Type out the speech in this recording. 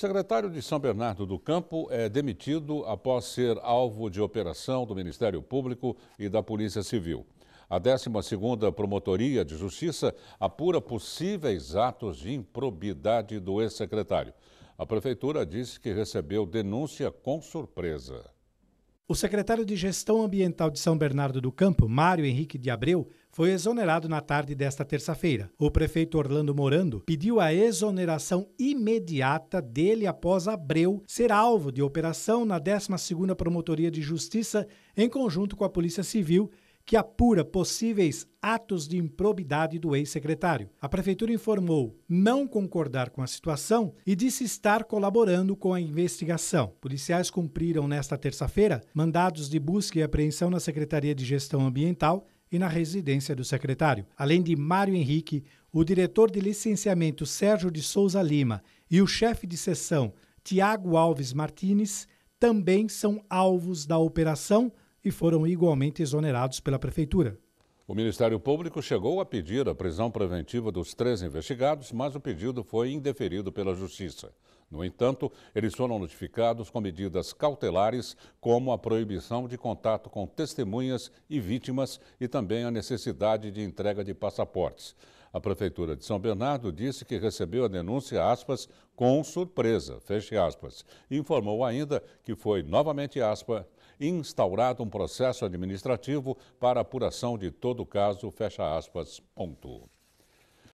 secretário de São Bernardo do Campo é demitido após ser alvo de operação do Ministério Público e da Polícia Civil. A 12ª Promotoria de Justiça apura possíveis atos de improbidade do ex-secretário. A prefeitura disse que recebeu denúncia com surpresa. O secretário de Gestão Ambiental de São Bernardo do Campo, Mário Henrique de Abreu, foi exonerado na tarde desta terça-feira. O prefeito Orlando Morando pediu a exoneração imediata dele após Abreu ser alvo de operação na 12ª Promotoria de Justiça em conjunto com a Polícia Civil que apura possíveis atos de improbidade do ex-secretário. A prefeitura informou não concordar com a situação e disse estar colaborando com a investigação. Policiais cumpriram nesta terça-feira mandados de busca e apreensão na Secretaria de Gestão Ambiental e na residência do secretário. Além de Mário Henrique, o diretor de licenciamento Sérgio de Souza Lima e o chefe de seção Tiago Alves Martins também são alvos da operação e foram igualmente exonerados pela Prefeitura. O Ministério Público chegou a pedir a prisão preventiva dos três investigados, mas o pedido foi indeferido pela Justiça. No entanto, eles foram notificados com medidas cautelares, como a proibição de contato com testemunhas e vítimas e também a necessidade de entrega de passaportes. A Prefeitura de São Bernardo disse que recebeu a denúncia, aspas, com surpresa, feche aspas, informou ainda que foi novamente, aspas, instaurado um processo administrativo para apuração de todo o caso, fecha aspas, ponto.